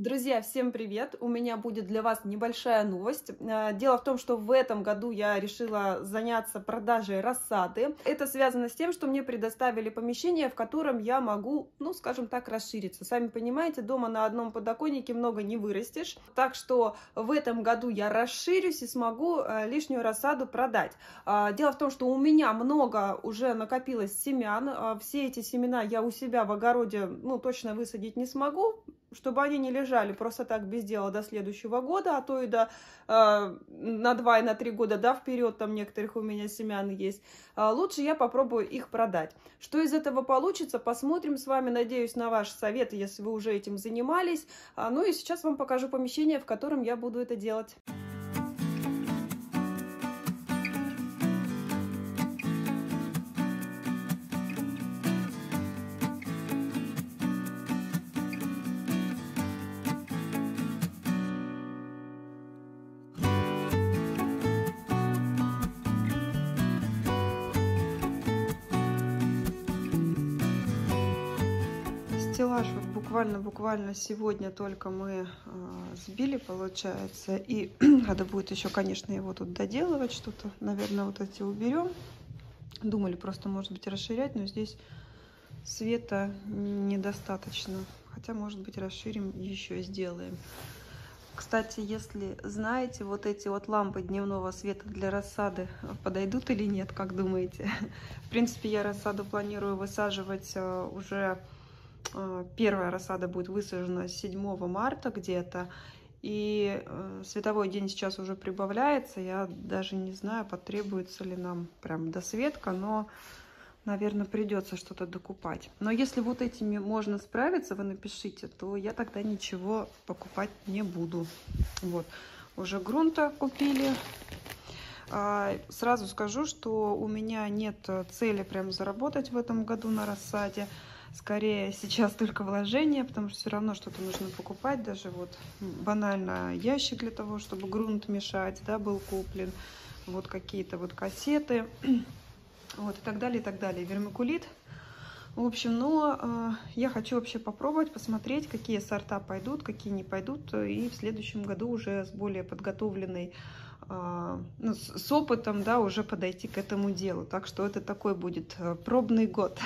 Друзья, всем привет! У меня будет для вас небольшая новость. Э, дело в том, что в этом году я решила заняться продажей рассады. Это связано с тем, что мне предоставили помещение, в котором я могу, ну, скажем так, расшириться. Сами понимаете, дома на одном подоконнике много не вырастешь. Так что в этом году я расширюсь и смогу э, лишнюю рассаду продать. Э, дело в том, что у меня много уже накопилось семян. Все эти семена я у себя в огороде, ну, точно высадить не смогу чтобы они не лежали просто так без дела до следующего года, а то и до э, на два и на три года, да, вперед, там некоторых у меня семян есть, э, лучше я попробую их продать. Что из этого получится, посмотрим с вами, надеюсь на ваши советы, если вы уже этим занимались. А, ну и сейчас вам покажу помещение, в котором я буду это делать. Стеллаж вот буквально-буквально сегодня только мы э, сбили, получается. И надо будет еще, конечно, его тут доделывать что-то. Наверное, вот эти уберем. Думали просто, может быть, расширять, но здесь света недостаточно. Хотя, может быть, расширим, еще сделаем. Кстати, если знаете, вот эти вот лампы дневного света для рассады подойдут или нет, как думаете? В принципе, я рассаду планирую высаживать э, уже Э, первая рассада будет высажена 7 марта где-то. И э, световой день сейчас уже прибавляется. Я даже не знаю, потребуется ли нам прям досветка, но, наверное, придется что-то докупать. Но если вот этими можно справиться, вы напишите, то я тогда ничего покупать не буду. Вот. Уже грунта купили. А, сразу скажу, что у меня нет цели прям заработать в этом году на рассаде скорее сейчас только вложения, потому что все равно что-то нужно покупать. Даже вот банально ящик для того, чтобы грунт мешать, да, был куплен. Вот какие-то вот кассеты, вот и так далее, и так далее. Вермикулит. В общем, но э, я хочу вообще попробовать, посмотреть, какие сорта пойдут, какие не пойдут. И в следующем году уже с более подготовленной э, ну, с опытом, да, уже подойти к этому делу. Так что это такой будет э, пробный год.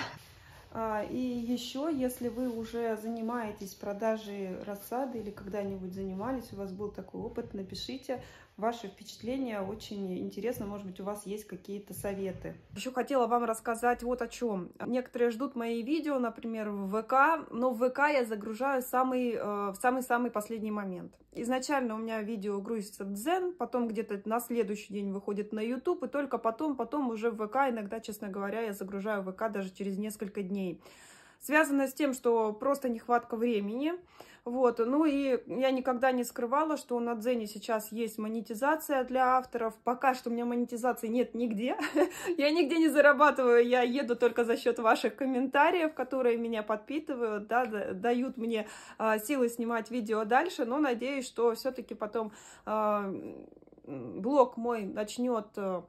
А, и еще, если вы уже занимаетесь продажей рассады или когда-нибудь занимались, у вас был такой опыт, напишите ваши впечатления. Очень интересно, может быть, у вас есть какие-то советы. Еще хотела вам рассказать вот о чем. Некоторые ждут мои видео, например, в ВК, но в ВК я загружаю самый, э, в самый-самый последний момент. Изначально у меня видео грузится в Дзен, потом где-то на следующий день выходит на YouTube, и только потом, потом уже в ВК, иногда, честно говоря, я загружаю в ВК даже через несколько дней. Связано с тем, что просто нехватка времени. Вот, ну и я никогда не скрывала, что на Дзене сейчас есть монетизация для авторов. Пока что у меня монетизации нет нигде. я нигде не зарабатываю, я еду только за счет ваших комментариев, которые меня подпитывают, да, дают мне а, силы снимать видео дальше. Но надеюсь, что все-таки потом а, блог мой начнет а,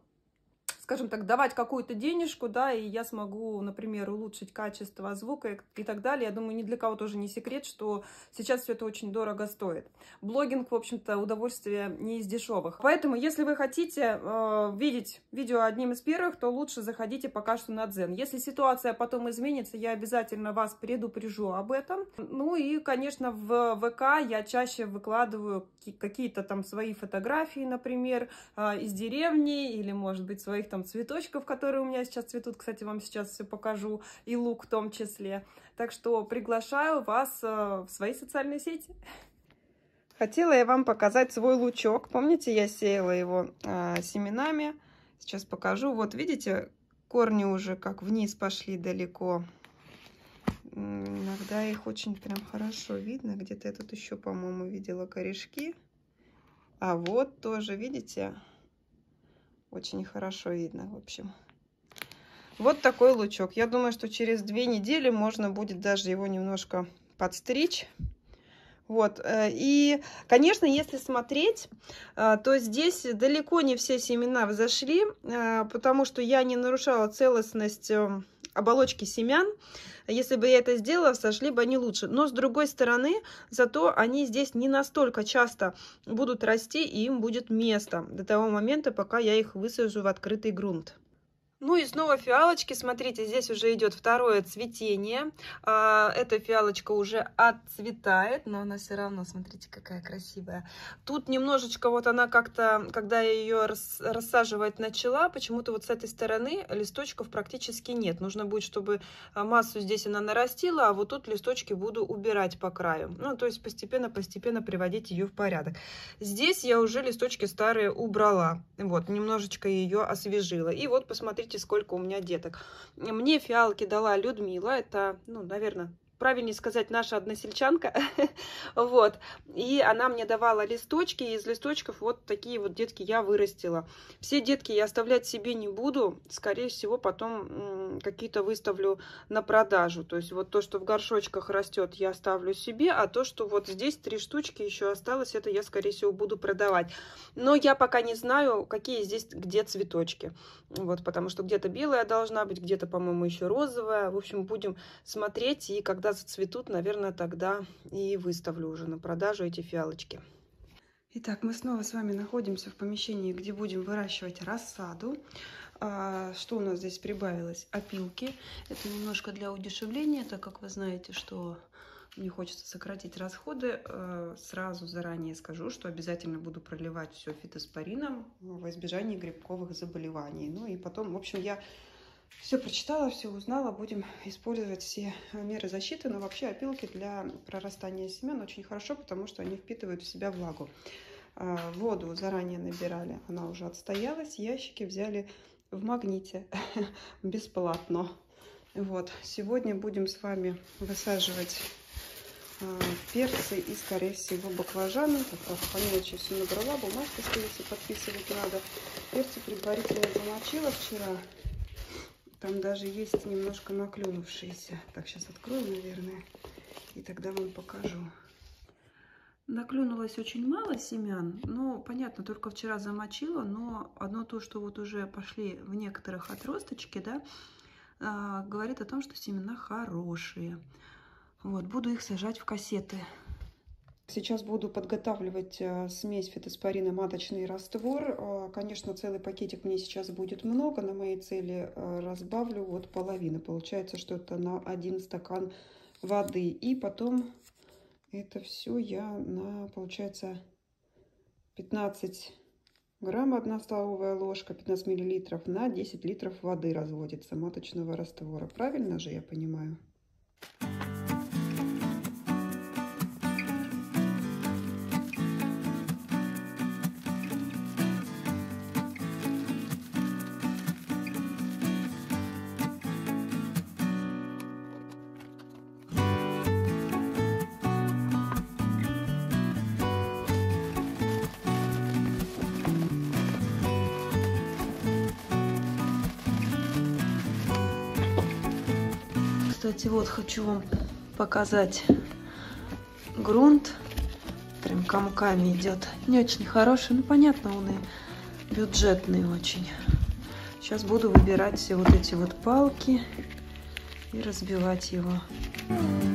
скажем так, давать какую-то денежку, да, и я смогу, например, улучшить качество звука и так далее. Я думаю, ни для кого тоже не секрет, что сейчас все это очень дорого стоит. Блогинг, в общем-то, удовольствие не из дешевых. Поэтому, если вы хотите э, видеть видео одним из первых, то лучше заходите пока что на Дзен. Если ситуация потом изменится, я обязательно вас предупрежу об этом. Ну и, конечно, в ВК я чаще выкладываю какие-то там свои фотографии, например, э, из деревни или, может быть, своих там цветочков, которые у меня сейчас цветут. Кстати, вам сейчас все покажу, и лук в том числе. Так что приглашаю вас э, в свои социальные сети. Хотела я вам показать свой лучок. Помните, я сеяла его э, семенами. Сейчас покажу. Вот видите, корни уже как вниз пошли далеко. Иногда их очень прям хорошо видно. Где-то я тут еще, по-моему, видела корешки. А вот тоже, видите, очень хорошо видно, в общем. Вот такой лучок. Я думаю, что через две недели можно будет даже его немножко подстричь. Вот, э, и, конечно, если смотреть, э, то здесь далеко не все семена взошли, э, потому что я не нарушала целостность оболочки семян. Если бы я это сделала, сошли бы они лучше. Но с другой стороны, зато они здесь не настолько часто будут расти, и им будет место до того момента, пока я их высажу в открытый грунт. Ну и снова фиалочки. Смотрите, здесь уже идет второе цветение. А, эта фиалочка уже отцветает, но она все равно, смотрите, какая красивая. Тут немножечко вот она как-то, когда я ее рассаживать начала, почему-то вот с этой стороны листочков практически нет. Нужно будет, чтобы а, массу здесь она нарастила, а вот тут листочки буду убирать по краю. Ну, то есть постепенно-постепенно приводить ее в порядок. Здесь я уже листочки старые убрала. Вот, немножечко ее освежила. И вот, посмотрите, смотрите, сколько у меня деток. Мне фиалки дала Людмила, это, ну, наверное, правильнее сказать, наша односельчанка, вот, и она мне давала листочки, и из листочков вот такие вот детки я вырастила. Все детки я оставлять себе не буду, скорее всего, потом какие-то выставлю на продажу, то есть вот то, что в горшочках растет, я оставлю себе, а то, что вот здесь три штучки еще осталось, это я, скорее всего, буду продавать. Но я пока не знаю, какие здесь где цветочки, вот, потому что где-то белая должна быть, где-то, по-моему, еще розовая, в общем, будем смотреть, и когда когда зацветут, наверное, тогда и выставлю уже на продажу эти фиалочки. Итак, мы снова с вами находимся в помещении, где будем выращивать рассаду. А, что у нас здесь прибавилось? Опилки. Это немножко для удешевления, так как вы знаете, что мне хочется сократить расходы. А, сразу заранее скажу, что обязательно буду проливать все фитоспорином во избежание грибковых заболеваний. Ну и потом, в общем, я все прочитала, все узнала, будем использовать все меры защиты, но вообще опилки для прорастания семян очень хорошо, потому что они впитывают в себя влагу. А, воду заранее набирали, она уже отстоялась, ящики взяли в магните бесплатно. Вот, сегодня будем с вами высаживать а, перцы и, скорее всего, баклажаны. Как раз по мелочи все набрала, бумажку, что если подписывать надо. Перцы предварительно замочила вчера там даже есть немножко наклюнувшиеся. Так, сейчас открою, наверное, и тогда вам покажу. Наклюнулось очень мало семян, но, понятно, только вчера замочила, но одно то, что вот уже пошли в некоторых отросточки, да, а, говорит о том, что семена хорошие. Вот, буду их сажать в кассеты. Сейчас буду подготавливать э, смесь фитоспорина маточный раствор. Э, конечно, целый пакетик мне сейчас будет много. На моей цели э, разбавлю вот половину. Получается, что это на один стакан воды. И потом это все я на, получается, 15 грамм, 1 столовая ложка, 15 миллилитров на 10 литров воды разводится маточного раствора. Правильно же я понимаю? Кстати, вот хочу вам показать грунт. Прям комками идет. Не очень хороший, ну понятно, он и бюджетный очень. Сейчас буду выбирать все вот эти вот палки и разбивать его. Thank you.